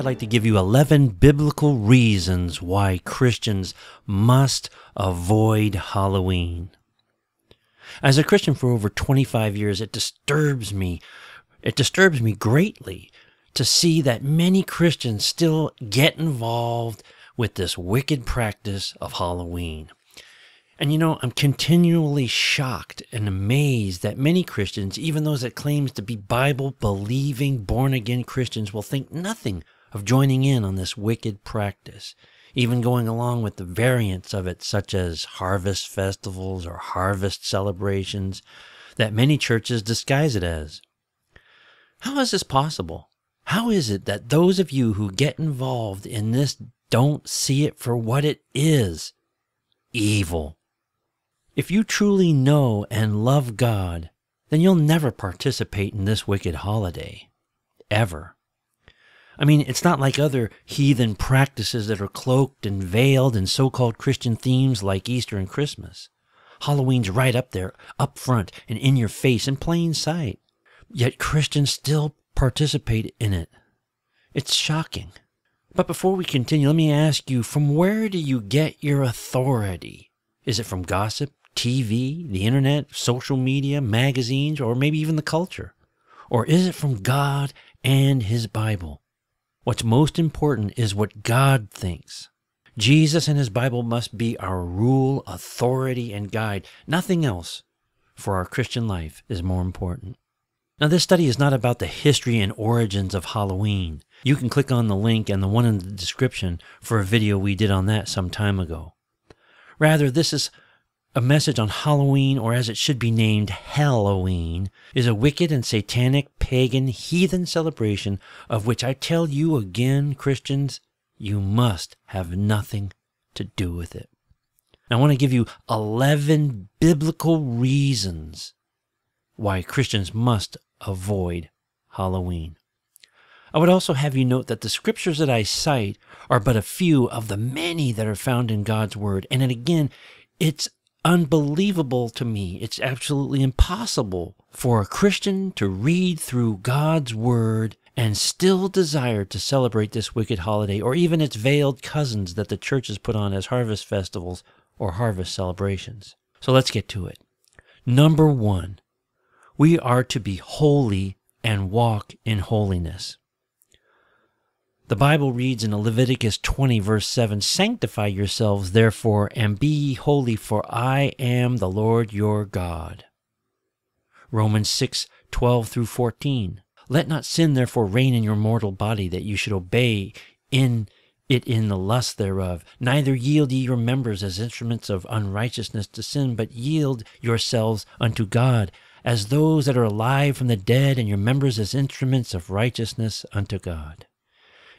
I'd like to give you 11 biblical reasons why Christians must avoid Halloween. As a Christian for over 25 years, it disturbs me. It disturbs me greatly to see that many Christians still get involved with this wicked practice of Halloween. And you know, I'm continually shocked and amazed that many Christians, even those that claims to be Bible believing born again Christians, will think nothing of joining in on this wicked practice, even going along with the variants of it, such as harvest festivals or harvest celebrations that many churches disguise it as. How is this possible? How is it that those of you who get involved in this don't see it for what it is? Evil. If you truly know and love God, then you'll never participate in this wicked holiday. Ever. I mean, it's not like other heathen practices that are cloaked and veiled in so called Christian themes like Easter and Christmas. Halloween's right up there, up front, and in your face, in plain sight. Yet Christians still participate in it. It's shocking. But before we continue, let me ask you from where do you get your authority? Is it from gossip, TV, the internet, social media, magazines, or maybe even the culture? Or is it from God and His Bible? What's most important is what God thinks. Jesus and His Bible must be our rule, authority, and guide. Nothing else for our Christian life is more important. Now, this study is not about the history and origins of Halloween. You can click on the link and the one in the description for a video we did on that some time ago. Rather, this is a message on Halloween, or as it should be named, Halloween, is a wicked and satanic, pagan, heathen celebration of which I tell you again, Christians, you must have nothing to do with it. I want to give you 11 biblical reasons why Christians must avoid Halloween. I would also have you note that the scriptures that I cite are but a few of the many that are found in God's Word. And then again, it's unbelievable to me. It's absolutely impossible for a Christian to read through God's Word and still desire to celebrate this wicked holiday or even its veiled cousins that the churches put on as harvest festivals or harvest celebrations. So let's get to it. Number one, we are to be holy and walk in holiness. The Bible reads in Leviticus 20, verse 7 Sanctify yourselves, therefore, and be ye holy, for I am the Lord your God. Romans 6, 12 through 14. Let not sin, therefore, reign in your mortal body, that you should obey in it in the lust thereof. Neither yield ye your members as instruments of unrighteousness to sin, but yield yourselves unto God as those that are alive from the dead, and your members as instruments of righteousness unto God.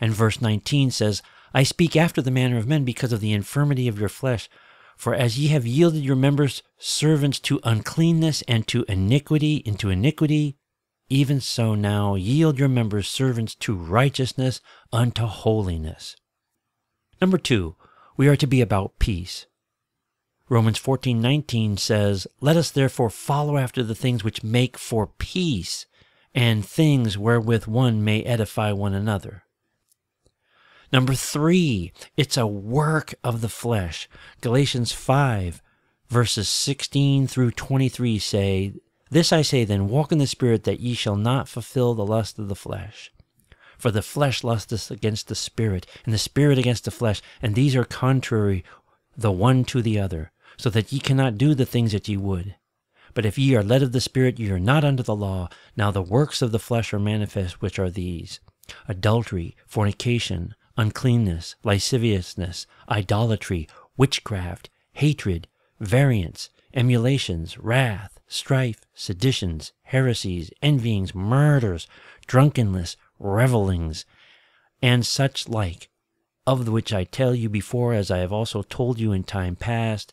And verse 19 says, I speak after the manner of men because of the infirmity of your flesh. For as ye have yielded your members servants to uncleanness and to iniquity, into iniquity, even so now yield your members servants to righteousness unto holiness. Number two, we are to be about peace. Romans 14:19 says, "Let us therefore follow after the things which make for peace, and things wherewith one may edify one another." Number three, it's a work of the flesh. Galatians 5, verses 16 through 23 say, This I say then, walk in the Spirit, that ye shall not fulfill the lust of the flesh. For the flesh lusteth against the Spirit, and the Spirit against the flesh, and these are contrary the one to the other, so that ye cannot do the things that ye would. But if ye are led of the Spirit, ye are not under the law. Now the works of the flesh are manifest, which are these adultery, fornication, uncleanness, lasciviousness, idolatry, witchcraft, hatred, variance, emulations, wrath, strife, seditions, heresies, envyings, murders, drunkenness, revellings, and such like, of which I tell you before, as I have also told you in time past,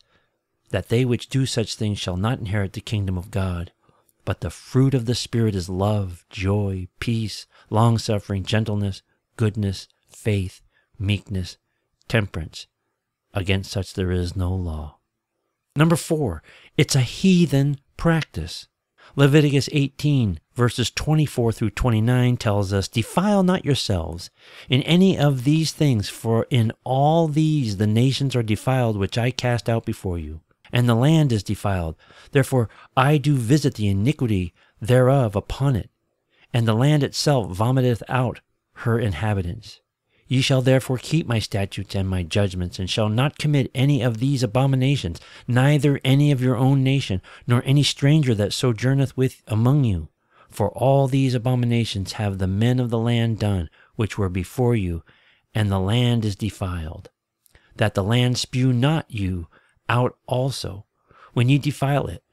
that they which do such things shall not inherit the kingdom of God. But the fruit of the Spirit is love, joy, peace, longsuffering, gentleness, goodness, faith, meekness, temperance. Against such there is no law. Number four, it's a heathen practice. Leviticus 18, verses 24 through 29 tells us, Defile not yourselves in any of these things, for in all these the nations are defiled which I cast out before you, and the land is defiled. Therefore I do visit the iniquity thereof upon it, and the land itself vomiteth out her inhabitants. Ye shall therefore keep my statutes and my judgments, and shall not commit any of these abominations, neither any of your own nation, nor any stranger that sojourneth with among you. For all these abominations have the men of the land done, which were before you, and the land is defiled. That the land spew not you out also, when ye defile it,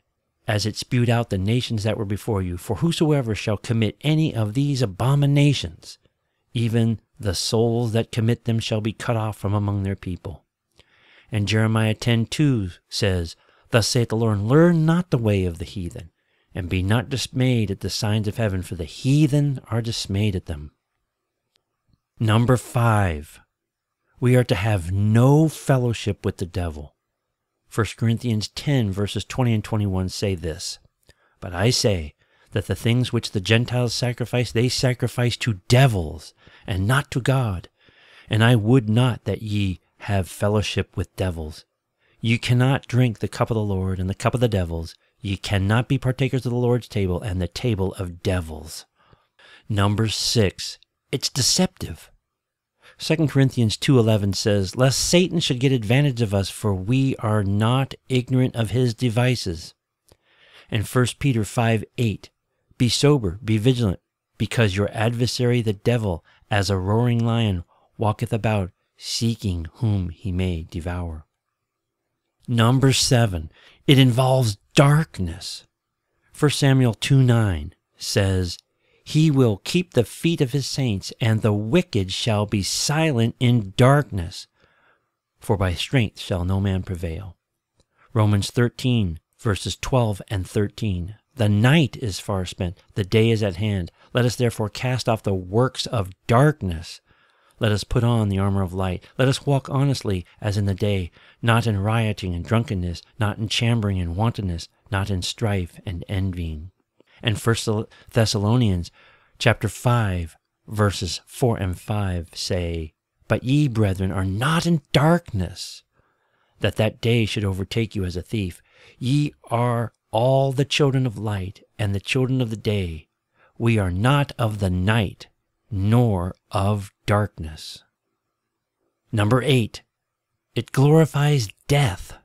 as it spewed out the nations that were before you. For whosoever shall commit any of these abominations, even the souls that commit them shall be cut off from among their people. And Jeremiah 10:2 says, Thus saith the Lord, Learn not the way of the heathen, and be not dismayed at the signs of heaven, for the heathen are dismayed at them. Number five, we are to have no fellowship with the devil. 1 Corinthians 10, verses 20 and 21 say this But I say that the things which the Gentiles sacrifice, they sacrifice to devils and not to God. And I would not that ye have fellowship with devils. You cannot drink the cup of the Lord and the cup of the devils. Ye cannot be partakers of the Lord's table and the table of devils. Number six, it's deceptive. 2 Corinthians 2:11 says, "Lest Satan should get advantage of us, for we are not ignorant of his devices." And 1 Peter 5:8, "Be sober, be vigilant, because your adversary the devil, as a roaring lion, walketh about, seeking whom he may devour." Number 7, it involves darkness. 1 Samuel 2 9 says, he will keep the feet of his saints, and the wicked shall be silent in darkness. For by strength shall no man prevail. Romans 13, verses 12 and 13. The night is far spent, the day is at hand. Let us therefore cast off the works of darkness. Let us put on the armor of light. Let us walk honestly as in the day, not in rioting and drunkenness, not in chambering and wantonness, not in strife and envying and First Thessalonians chapter 5 verses 4 and 5 say, But ye, brethren, are not in darkness, that that day should overtake you as a thief. Ye are all the children of light and the children of the day. We are not of the night, nor of darkness. Number eight, it glorifies death.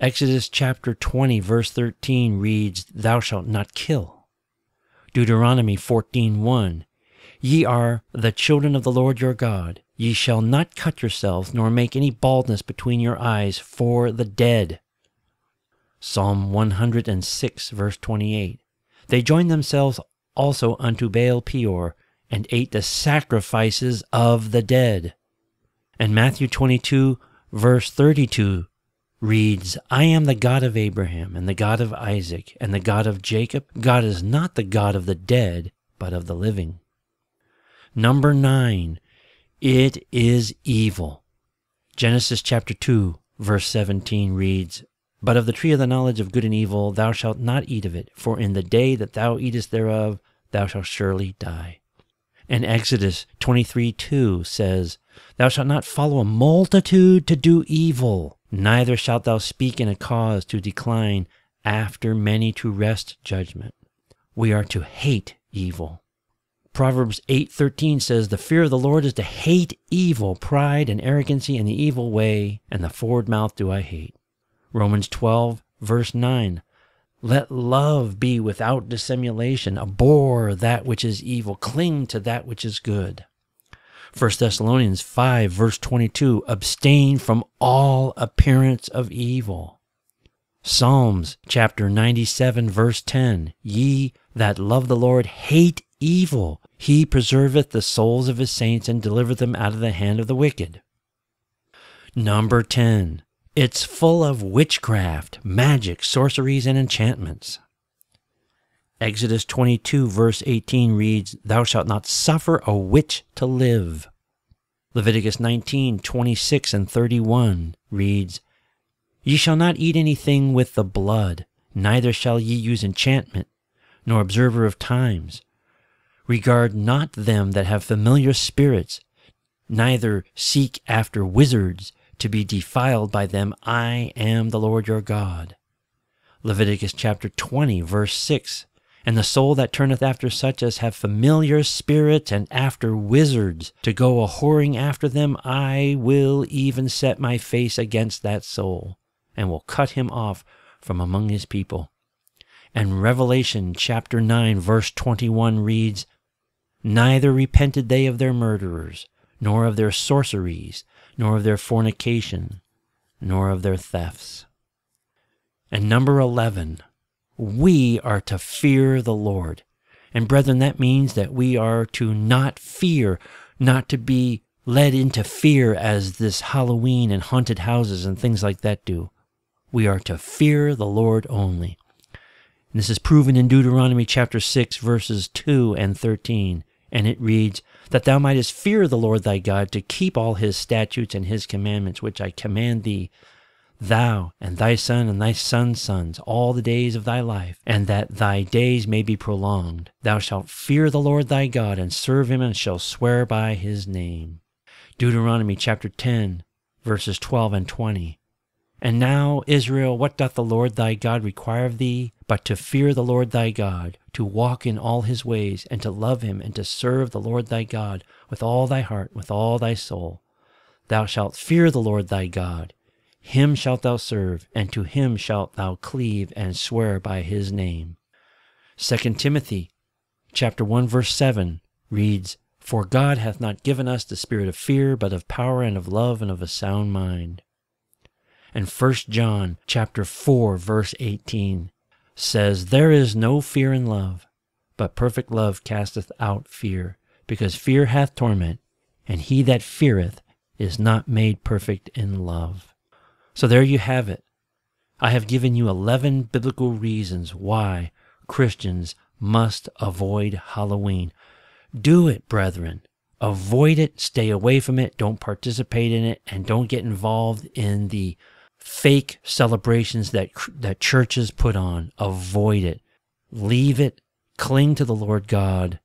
Exodus chapter 20, verse 13 reads, Thou shalt not kill. Deuteronomy 14:1 Ye are the children of the Lord your God. Ye shall not cut yourselves, nor make any baldness between your eyes for the dead. Psalm 106, verse 28 They joined themselves also unto Baal Peor, and ate the sacrifices of the dead. And Matthew 22, verse 32 reads, I am the God of Abraham and the God of Isaac and the God of Jacob. God is not the God of the dead, but of the living. Number nine, it is evil. Genesis chapter 2, verse 17 reads, But of the tree of the knowledge of good and evil thou shalt not eat of it, for in the day that thou eatest thereof thou shalt surely die. And Exodus 23 2 says, Thou shalt not follow a multitude to do evil, neither shalt thou speak in a cause to decline after many to wrest judgment. We are to hate evil. Proverbs 8:13 says the fear of the Lord is to hate evil, pride and arrogancy and the evil way, and the forward mouth do I hate. Romans 12 verse 9 Let love be without dissimulation, abhor that which is evil, cling to that which is good. 1 Thessalonians 5, verse 22 abstain from all appearance of evil. Psalms chapter 97, verse 10 Ye that love the Lord hate evil. He preserveth the souls of his saints and delivereth them out of the hand of the wicked. Number 10. It's full of witchcraft, magic, sorceries, and enchantments. Exodus 22, verse 18 reads, Thou shalt not suffer a witch to live. Leviticus 19, 26 and 31 reads, Ye shall not eat anything with the blood, neither shall ye use enchantment, nor observer of times. Regard not them that have familiar spirits, neither seek after wizards to be defiled by them. I am the Lord your God. Leviticus chapter 20, verse 6. And the soul that turneth after such as have familiar spirits and after wizards to go a whoring after them, I will even set my face against that soul, and will cut him off from among his people. And Revelation chapter 9, verse 21 reads, Neither repented they of their murderers, nor of their sorceries, nor of their fornication, nor of their thefts. And number 11, we are to fear the Lord. And brethren, that means that we are to not fear, not to be led into fear as this Halloween and haunted houses and things like that do. We are to fear the Lord only. And this is proven in Deuteronomy chapter 6, verses 2 and 13. And it reads, That thou mightest fear the Lord thy God, to keep all his statutes and his commandments, which I command thee, thou and thy son and thy son's sons, all the days of thy life, and that thy days may be prolonged. Thou shalt fear the Lord thy God, and serve him, and shall swear by his name. Deuteronomy chapter 10, verses 12 and 20. And now, Israel, what doth the Lord thy God require of thee, but to fear the Lord thy God, to walk in all his ways, and to love him, and to serve the Lord thy God with all thy heart, with all thy soul? Thou shalt fear the Lord thy God. Him shalt thou serve, and to him shalt thou cleave and swear by his name. 2 Timothy chapter 1 verse 7 reads, For God hath not given us the spirit of fear, but of power and of love and of a sound mind and 1 John chapter 4 verse 18 says there is no fear in love but perfect love casteth out fear because fear hath torment and he that feareth is not made perfect in love. So there you have it. I have given you 11 biblical reasons why christians must avoid halloween. Do it brethren. Avoid it. Stay away from it. Don't participate in it and don't get involved in the fake celebrations that that churches put on. Avoid it. Leave it. Cling to the Lord God,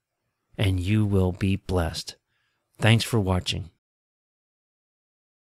and you will be blessed. Thanks for watching.